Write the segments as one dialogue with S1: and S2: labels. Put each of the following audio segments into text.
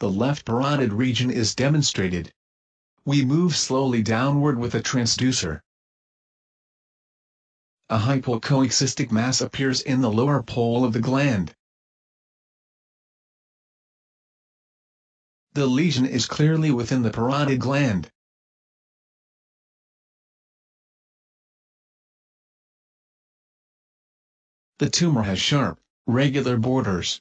S1: the left parotid region is demonstrated. We move slowly downward with a transducer. A hypoechoic cystic mass appears in the lower pole of the gland. The lesion is clearly within the parotid gland. The tumor has sharp, regular borders.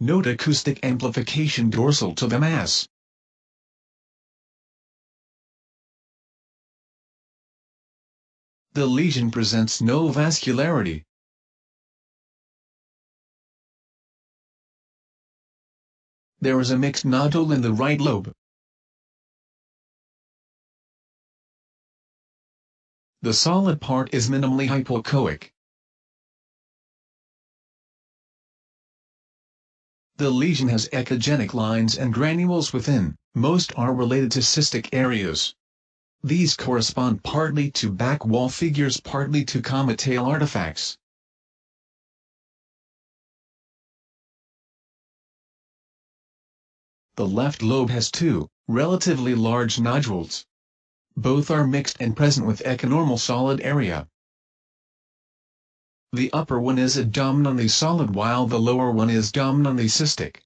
S1: Note acoustic amplification dorsal to the mass. The lesion presents no vascularity. There is a mixed nodule in the right lobe. The solid part is minimally hypoechoic. The lesion has echogenic lines and granules within, most are related to cystic areas. These correspond partly to back wall figures partly to comet-tail artifacts. The left lobe has two, relatively large nodules. Both are mixed and present with echonormal solid area. The upper one is a dominantly solid while the lower one is dominantly cystic.